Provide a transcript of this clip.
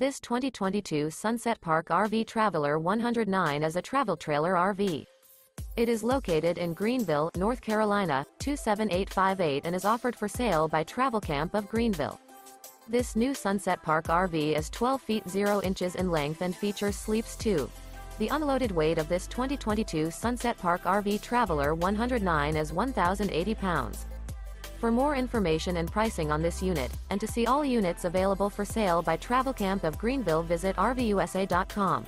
This 2022 Sunset Park RV Traveler 109 is a travel trailer RV. It is located in Greenville, North Carolina, 27858 and is offered for sale by Travel Camp of Greenville. This new Sunset Park RV is 12 feet 0 inches in length and features sleeps 2. The unloaded weight of this 2022 Sunset Park RV Traveler 109 is 1,080 pounds. For more information and pricing on this unit, and to see all units available for sale by Travel Camp of Greenville visit RVUSA.com.